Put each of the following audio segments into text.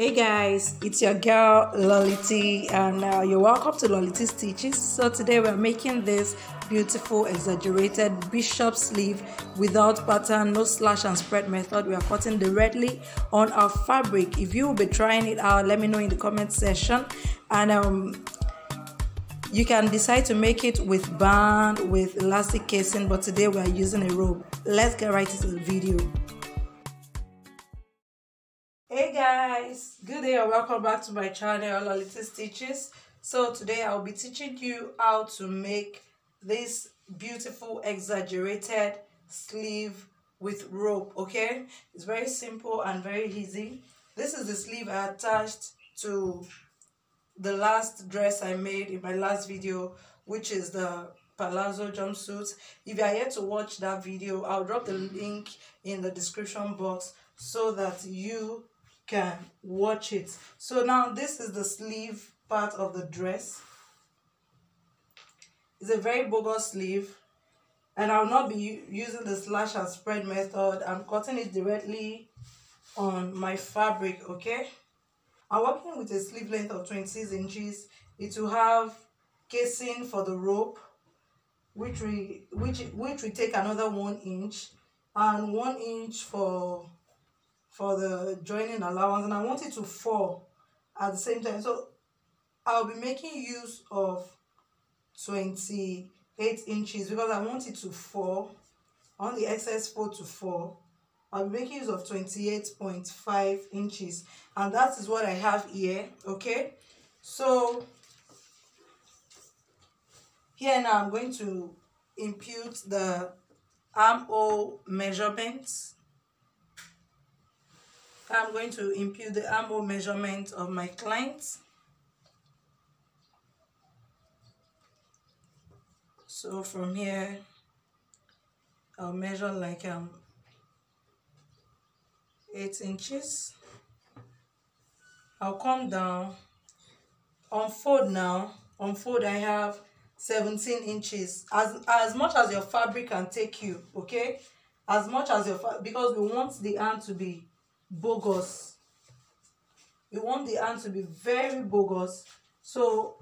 Hey guys, it's your girl Lollytee, and uh, you're welcome to Lollytee Stitches. So, today we're making this beautiful exaggerated bishop sleeve without pattern, no slash and spread method. We are cutting directly on our fabric. If you will be trying it out, let me know in the comment section, and um, you can decide to make it with band, with elastic casing, but today we are using a rope. Let's get right into the video. Guys, good day and welcome back to my channel Lollytee Stitches. So today I'll be teaching you how to make this beautiful exaggerated sleeve with rope, okay? It's very simple and very easy. This is the sleeve I attached to the last dress I made in my last video, which is the palazzo jumpsuit. If you are yet to watch that video, I'll drop the link in the description box so that you can watch it. So now this is the sleeve part of the dress. It's a very bogus sleeve. And I'll not be using the slash and spread method. I'm cutting it directly on my fabric okay? I'm working with a sleeve length of 26 inches. It will have casing for the rope which we which which we take another one inch. And one inch for for the joining allowance and I want it to fall at the same time. So I'll be making use of 28 inches because I want it to fall on the excess fold to fall. I'll be making use of 28.5 inches and that is what I have here okay so here now I'm going to impute the armhole measurements I'm going to impute the armhole measurement of my client. So from here, I'll measure like um, 8 inches. I'll come down. On fold now, on fold I have 17 inches. As, as much as your fabric can take you, okay? As much as your, because we want the hand to be bogus. You want the hand to be very bogus. So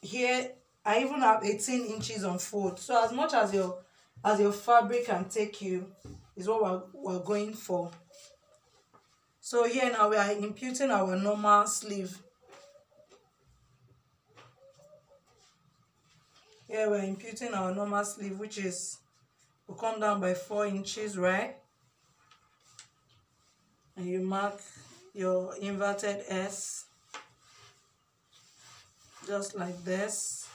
here i even have 18 inches on fold so as much as your as your fabric can take you is what we're, we're going for. So here now we are imputing our normal sleeve. Here we're imputing our normal sleeve which is will come down by four inches right and you mark your inverted S just like this.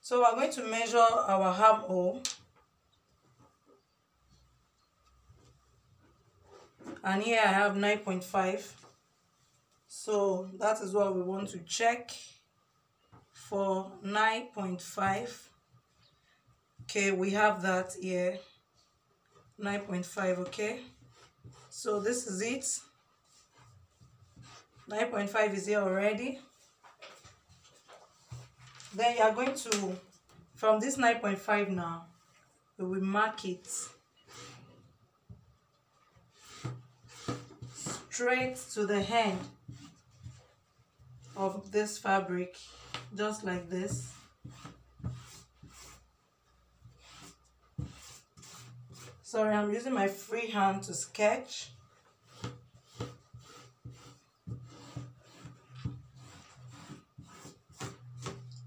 So we're going to measure our armhole and here I have 9.5 so that is what we want to check for 9.5 okay we have that here. 9.5 okay so this is it. 9.5 is here already. Then you are going to from this 9.5 now we will mark it straight to the hand of this fabric just like this Sorry, I'm using my free hand to sketch.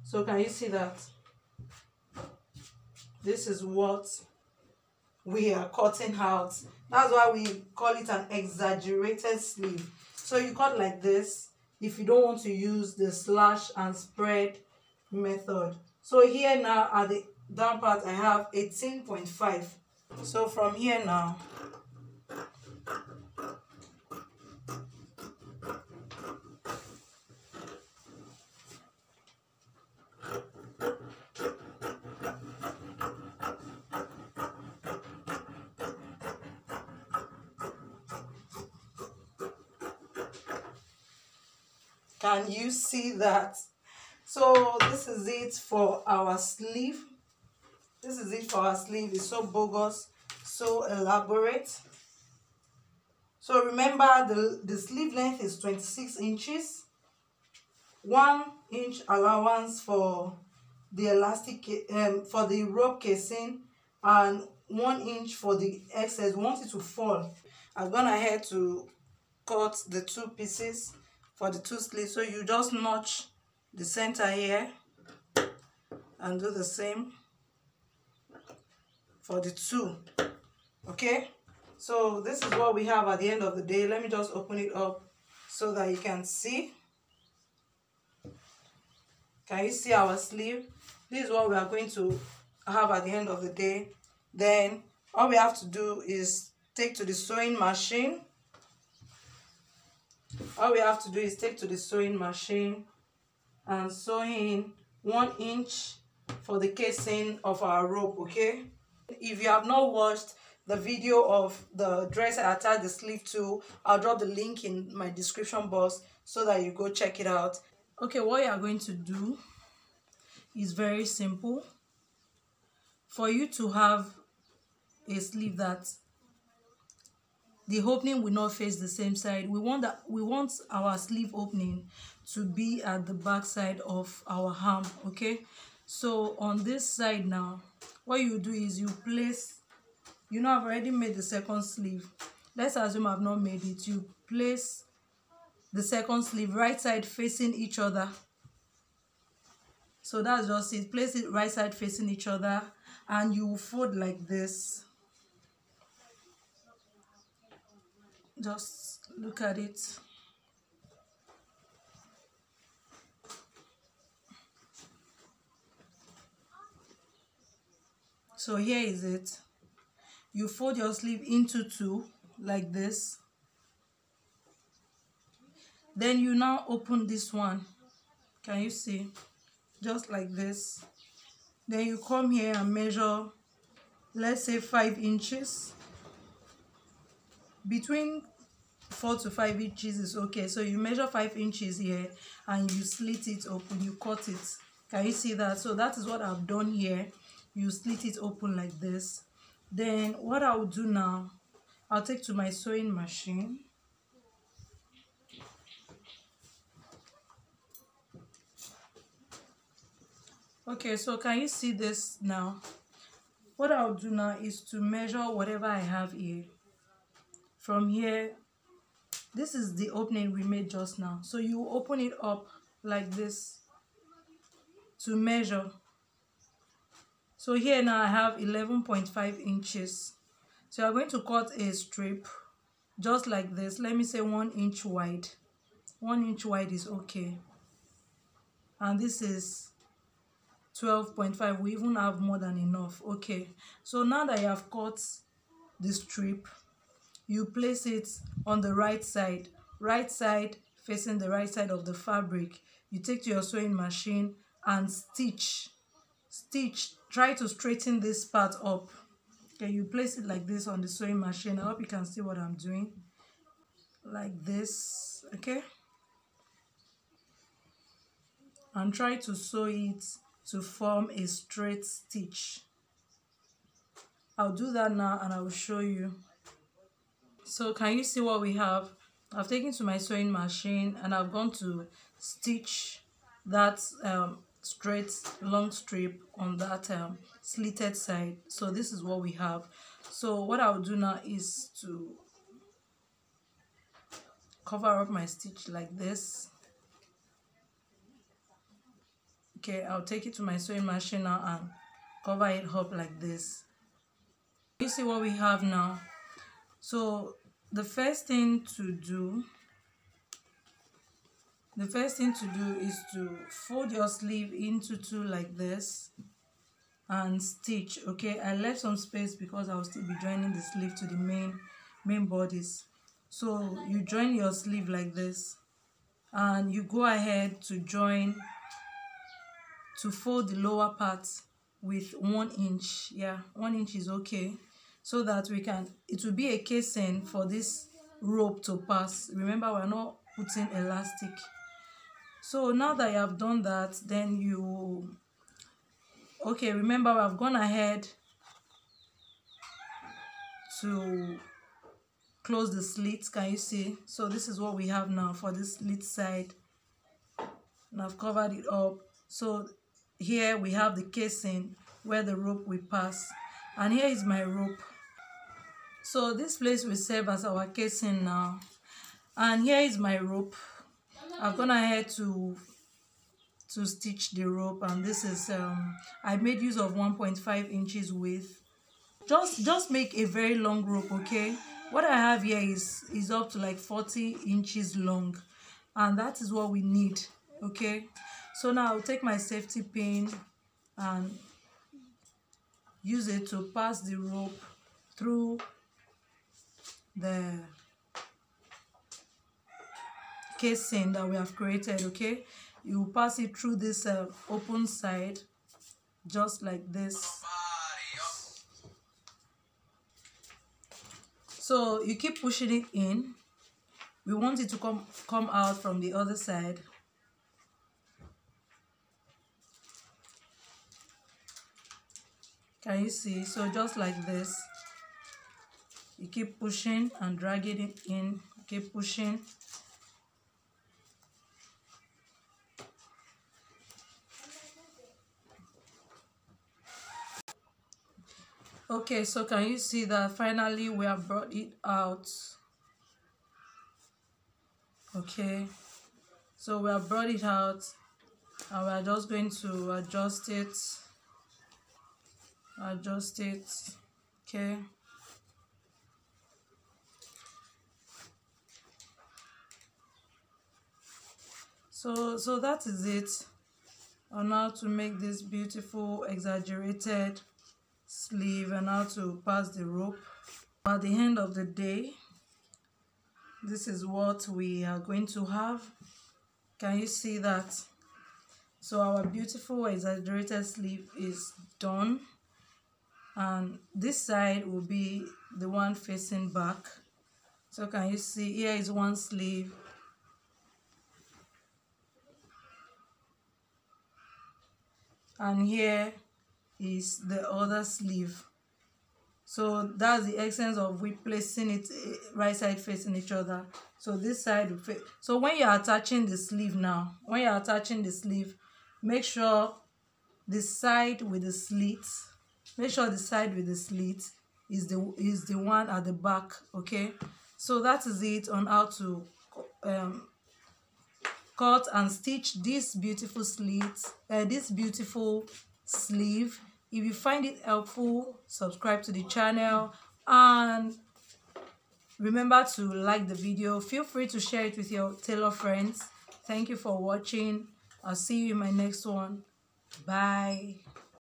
So can you see that? This is what we are cutting out. That's why we call it an exaggerated sleeve. So you cut like this if you don't want to use the slash and spread method. So here now at the down part I have 18.5 so from here now can you see that? So this is it for our sleeve this is it for our sleeve. It's so bogus so elaborate. So remember the the sleeve length is 26 inches. One inch allowance for the elastic um for the rope casing and one inch for the excess. We want it to fall. I've gone ahead to cut the two pieces for the two sleeves. So you just notch the center here and do the same for the two okay? So this is what we have at the end of the day. Let me just open it up so that you can see. Can you see our sleeve? This is what we are going to have at the end of the day. Then all we have to do is take to the sewing machine. All we have to do is take to the sewing machine and sew in one inch for the casing of our rope okay if you have not watched the video of the dress I attached the sleeve to, I'll drop the link in my description box so that you go check it out. Okay, what you are going to do is very simple. For you to have a sleeve that the opening will not face the same side we want that we want our sleeve opening to be at the back side of our arm okay so on this side now what you do is you place you know i've already made the second sleeve. Let's assume i've not made it. You place the second sleeve right side facing each other. So that's just it. Place it right side facing each other and you fold like this. Just look at it so here is it. You fold your sleeve into two like this. Then you now open this one. Can you see? Just like this. Then you come here and measure let's say five inches. Between four to five inches is okay. So you measure five inches here and you slit it open. You cut it. Can you see that? So that is what i've done here you slit it open like this. Then what i'll do now i'll take to my sewing machine. Okay so can you see this now? What i'll do now is to measure whatever i have here. From here this is the opening we made just now. So you open it up like this to measure so here now I have 11.5 inches. So you're going to cut a strip just like this. Let me say one inch wide. One inch wide is okay. And this is 12.5 we even have more than enough. Okay. So now that you have cut the strip you place it on the right side. Right side facing the right side of the fabric. You take to your sewing machine and stitch. Stitch try to straighten this part up. Okay you place it like this on the sewing machine. I hope you can see what i'm doing. Like this okay? And try to sew it to form a straight stitch. I'll do that now and i will show you. So can you see what we have? I've taken to my sewing machine and I've gone to stitch that um, straight long strip on that um, slitted side. So this is what we have. So what I'll do now is to cover up my stitch like this. Okay I'll take it to my sewing machine now and cover it up like this. You see what we have now. So the first thing to do the first thing to do is to fold your sleeve into two like this and stitch okay? I left some space because i will still be joining the sleeve to the main main bodice so you join your sleeve like this and you go ahead to join to fold the lower part with one inch yeah one inch is okay. So that we can it will be a casing for this rope to pass. Remember we're not putting elastic so now that you have done that then you okay remember i've gone ahead to close the slits can you see? So this is what we have now for this slit side. And I've covered it up. So here we have the casing where the rope will pass. And here is my rope. So this place will serve as our casing now. And here is my rope I've gone ahead to to stitch the rope and this is um I made use of 1.5 inches width. Just just make a very long rope okay? What I have here is is up to like 40 inches long and that is what we need okay? So now I'll take my safety pin and use it to pass the rope through the casing that we have created okay? You pass it through this uh, open side just like this. So you keep pushing it in. We want it to come come out from the other side. Can you see? So just like this. You keep pushing and dragging it in. Keep pushing okay so can you see that finally we have brought it out? Okay so we have brought it out and we are just going to adjust it. Adjust it okay. So so that is it on how to make this beautiful exaggerated sleeve and how to pass the rope. At the end of the day this is what we are going to have. Can you see that? So our beautiful exaggerated sleeve is done. And this side will be the one facing back. So can you see? Here is one sleeve. And here is the other sleeve so that's the essence of we placing it eh, right side facing each other. So this side so when you're attaching the sleeve now when you're attaching the sleeve make sure the side with the slit make sure the side with the slit is the is the one at the back okay? So that is it on how to um cut and stitch this beautiful slit uh, this beautiful sleeve if you find it helpful subscribe to the channel and remember to like the video. Feel free to share it with your tailor friends. Thank you for watching. I'll see you in my next one. Bye